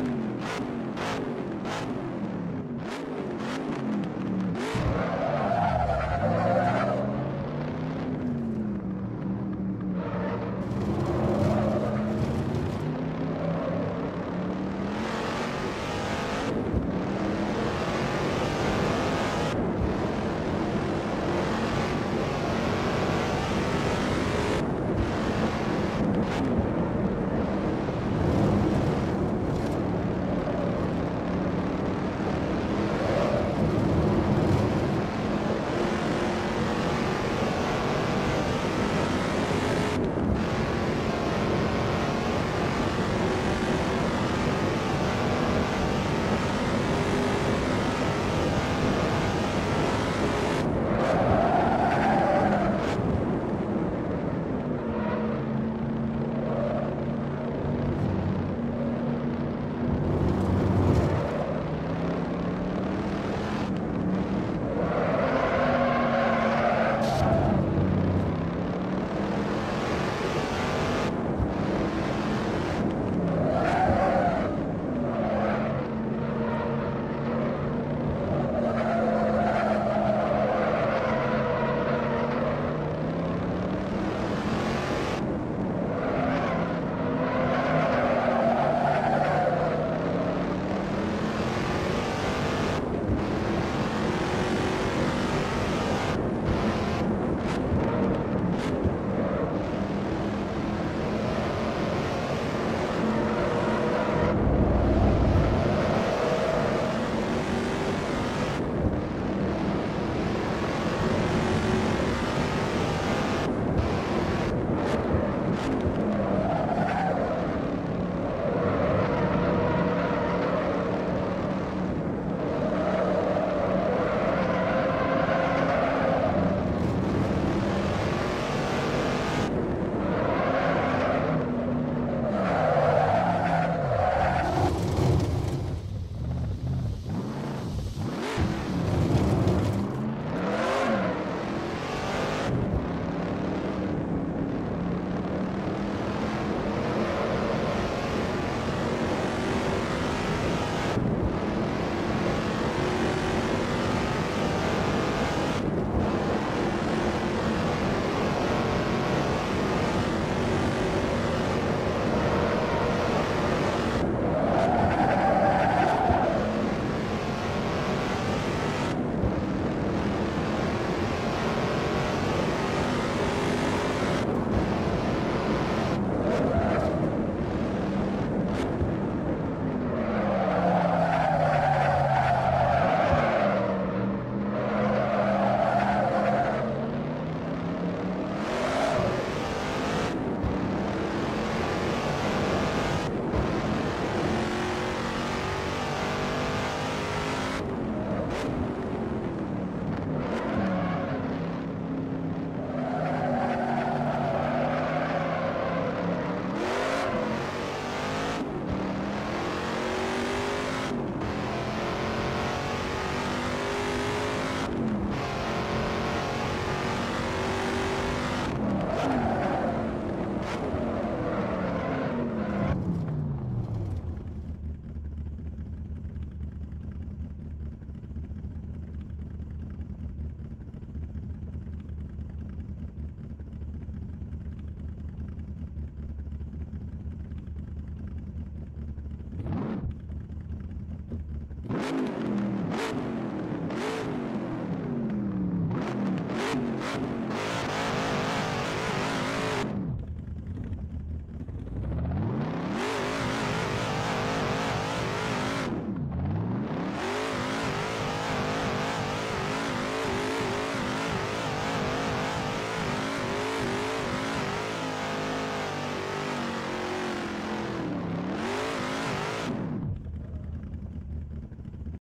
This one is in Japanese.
you you